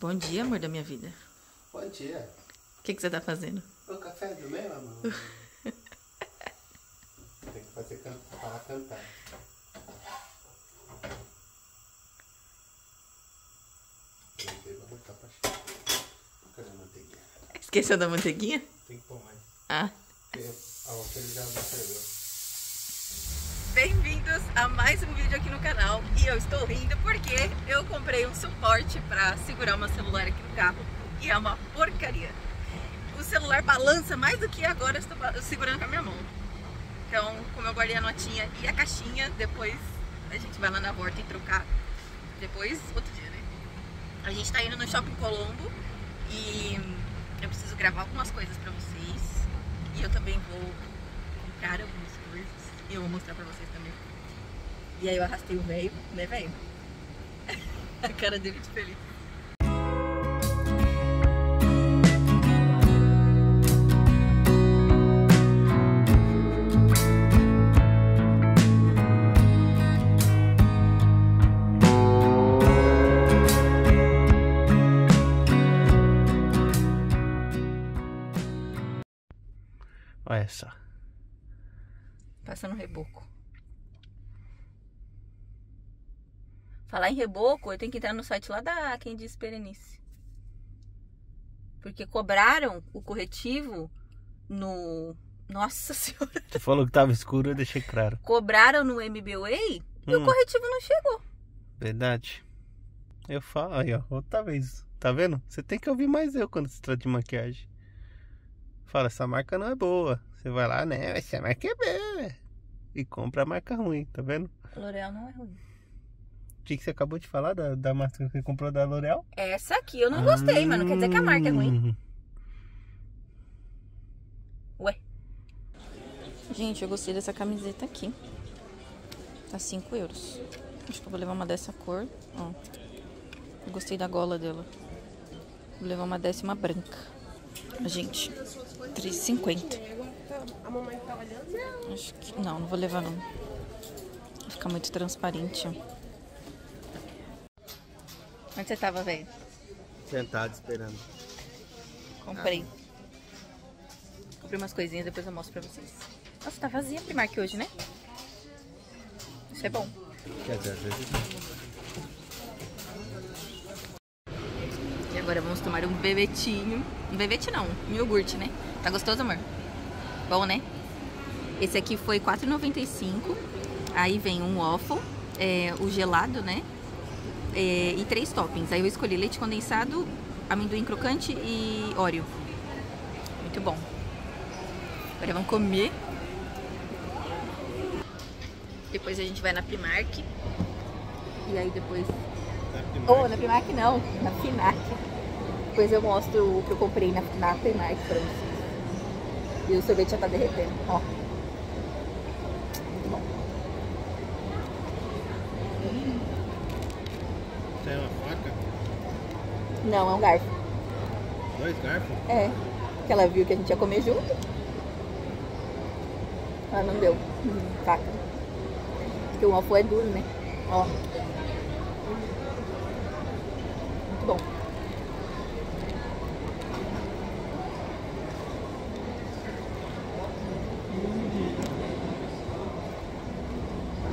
Bom dia, amor da minha vida. Bom dia. O que, que você tá fazendo? O café do meu amor. Tem que fazer can... para cantar. A? Esqueceu da manteiguinha? Tem que pôr mais. Ah. Porque a outra ele já já ferveu. A mais um vídeo aqui no canal e eu estou rindo porque eu comprei um suporte para segurar meu celular aqui no carro e é uma porcaria. O celular balança mais do que agora eu estou segurando com a minha mão. Então, como eu guardei a notinha e a caixinha, depois a gente vai lá na porta e trocar. Depois, outro dia, né? A gente tá indo no Shopping Colombo e eu preciso gravar algumas coisas pra vocês. E eu também vou comprar algumas coisas. E eu vou mostrar pra vocês também. E aí eu arrastei o velho, né, velho? A cara dele de feliz. Olha só. Passando reboco. Falar em reboco, eu tenho que entrar no site lá da Quem Diz Perenice. Porque cobraram o corretivo no. Nossa senhora! Tu falou que tava escuro, eu deixei claro. Cobraram no MBWay e o Hum. corretivo não chegou. Verdade. Eu falo, aí ó, outra vez. Tá vendo? Você tem que ouvir mais eu quando se trata de maquiagem. Fala, essa marca não é boa. Você vai lá, né? Essa marca é boa. E compra a marca ruim, tá vendo? L'Oreal não é ruim. O que que você acabou de falar da, da marca que você comprou da L'Oreal? Essa aqui eu não gostei, mas não quer dizer que a marca é ruim. Hum. Ué. Gente, eu gostei dessa camiseta aqui. Tá 5 euros. Acho que eu vou levar uma dessa cor. Ó. Eu gostei da gola dela. Vou levar uma décima branca. Gente, 3,50. A mamãe tá olhando? Acho que. Não, não vou levar não. Vai ficar muito transparente. ó. Onde você tava, velho? Sentado esperando. Comprei. Comprei umas coisinhas, depois eu mostro pra vocês. Nossa, tá vazia a Primark hoje, né? Isso é bom. Quer dizer, às vezes. E agora vamos tomar um bebetinho. Um bebete não, um iogurte, né? Tá gostoso, amor? Bom, né? Esse aqui foi R$4,95. Aí vem um waffle, é, o gelado, né? É, e três toppings. Aí eu escolhi leite condensado, amendoim crocante e óleo. Muito bom. Agora vamos comer. Depois a gente vai na Primark. E aí depois Oh, na Primark não, na Finac. Depois eu mostro o que eu comprei na, na Primark pra vocês. E o sorvete já tá derretendo, ó. Muito bom. Tem uma faca? Não, é um garfo. Dois garfos? É. Que ela viu que a gente ia comer junto. Ah, não deu. Hum, faca. Porque o waffle é duro, né? Ó. Muito bom.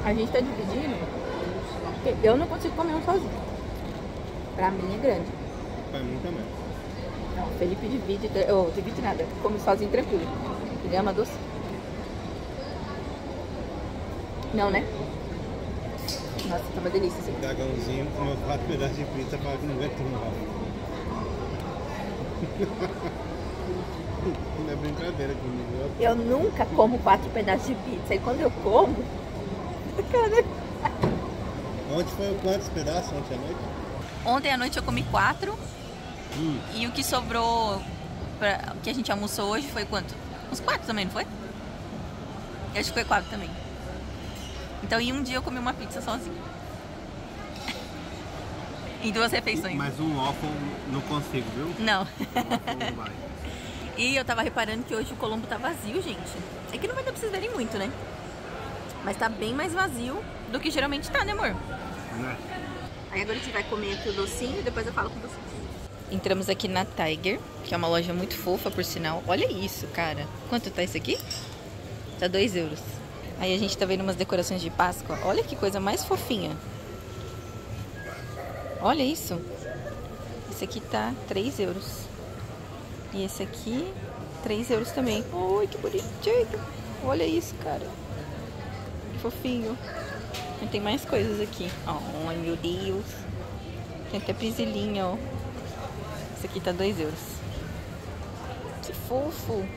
A gente tá dividindo. porque Eu não consigo comer um sozinho. Pra mim é grande. Pra mim também. Não, Felipe divide, ou divide nada, come sozinho tranquilo. Ele ama doce. Não, né? Nossa, tá uma delícia assim. Dragãozinho comeu quatro pedaços de pizza fala que não aguenta um waffle. Não é brincadeira comigo. Eu nunca como quatro pedaços de pizza. E quando eu como. Cara. Ontem foi quantos pedaços ontem à noite? Ontem à noite eu comi quatro. Hum. E o que sobrou pra, que a gente almoçou hoje foi quanto? Uns quatro também, não foi? Eu acho que foi quatro também. Então em um dia eu comi uma pizza sozinha. em duas refeições. Mas um waffle não consigo, viu? Não. Um não vai. E eu tava reparando que hoje o Colombo tá vazio, gente. É que não vai dar pra vocês verem muito, né? Mas tá bem mais vazio do que geralmente tá, né, amor? Né? Aí agora a gente vai comer aqui o docinho e depois eu falo com vocês. Entramos aqui na Tiger, que é uma loja muito fofa, por sinal. Olha isso, cara. Quanto tá isso aqui? Tá 2 euros. Aí a gente tá vendo umas decorações de Páscoa. Olha que coisa mais fofinha. Olha isso. Esse aqui tá 3 euros. E esse aqui, 3 euros também. Oi, que bonitinho. Olha isso, cara. Que fofinho. E tem mais coisas aqui. Oh, meu Deus. Tem até prisilinha, ó. Esse aqui tá 2 euros. Que fofo.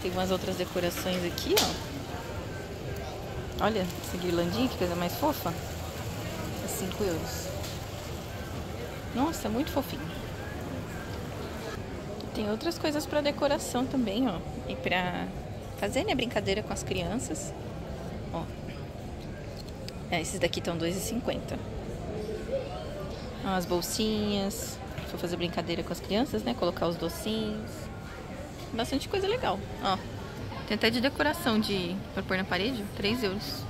Tem umas outras decorações aqui, ó. Olha, esse guirlandinho, que coisa mais fofa. É 5 euros. Nossa, muito fofinho. Tem outras coisas para decoração também, ó. E pra fazer, né, brincadeira com as crianças. Ó. É, esses daqui estão 2,50. As bolsinhas. Fazer brincadeira com as crianças, né? Colocar os docinhos. Bastante coisa legal. Ó. Tem até de decoração de pra pôr na parede. 3 euros.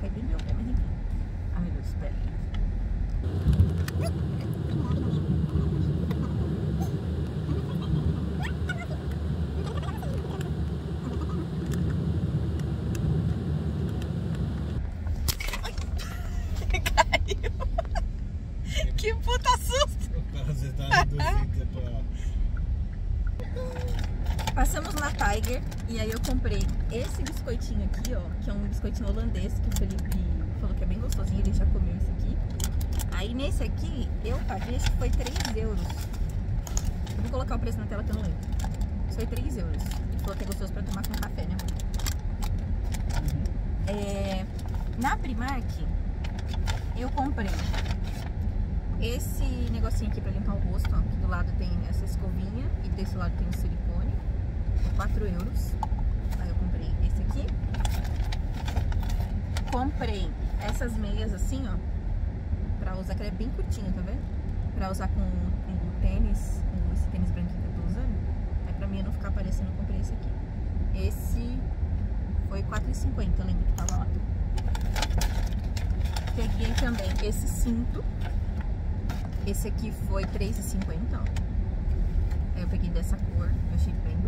Pé, mas enfim. Ai meu Deus, espera. Ai, Caiu. Que puta susto! Você tá reduzindo pra... Passamos na Tiger e aí eu comprei esse biscoitinho aqui, ó, que é um biscoitinho holandês que o Felipe falou que é bem gostosinho, ele já comeu esse aqui. Aí nesse aqui eu paguei, acho que foi 3 euros. Eu vou colocar o preço na tela que eu não lembro. Isso foi 3 euros. Ele falou que é gostoso pra tomar com café, né? É, na Primark eu comprei esse negocinho aqui pra limpar o rosto, ó. Aqui do lado tem essa escovinha e desse lado tem o silicone. 4 euros. Aí eu comprei esse aqui. Comprei essas meias assim, ó. Pra usar, que ela é bem curtinha, tá vendo? Pra usar com, com o tênis, com esse tênis branquinho que eu tô usando. Aí pra mim não ficar aparecendo, eu comprei esse aqui. Esse foi 4,50, eu lembro que tava lá. Peguei também esse cinto. Esse aqui foi 3,50, ó. Aí eu peguei dessa cor, eu achei bem.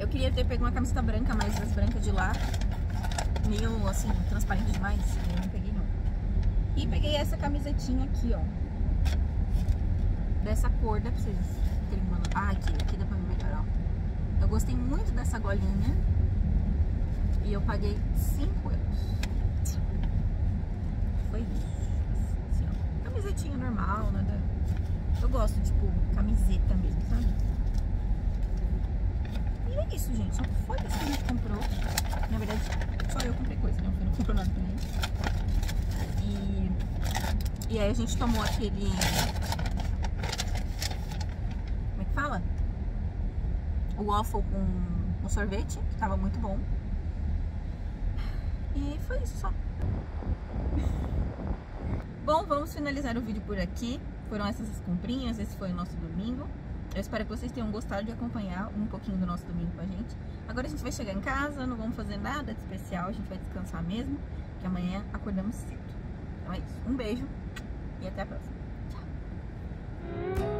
Eu queria ter pego uma camiseta branca, mas as brancas de lá, meio assim, transparente demais, eu não peguei não. E peguei essa camisetinha aqui, ó. Dessa cor, dá pra vocês terem uma... Ah, aqui, aqui dá pra ver melhor, ó. Eu gostei muito dessa golinha. E eu paguei 5 euros. Foi isso. Assim, ó. Camisetinha normal, nada... Eu gosto, tipo, camiseta mesmo, sabe? E é isso, gente. Só foi isso que a gente comprou. Na verdade, só eu comprei coisa, né? Eu não comprou nada pra mim. E, e aí a gente tomou aquele... Como é que fala? O waffle com o sorvete, que tava muito bom. E foi isso só. Bom, vamos finalizar o vídeo por aqui. Foram essas as comprinhas, esse foi o nosso domingo. Eu espero que vocês tenham gostado de acompanhar um pouquinho do nosso domingo com a gente. Agora a gente vai chegar em casa, não vamos fazer nada de especial, a gente vai descansar mesmo, que amanhã acordamos cedo. Então é isso. Um beijo e até a próxima. Tchau!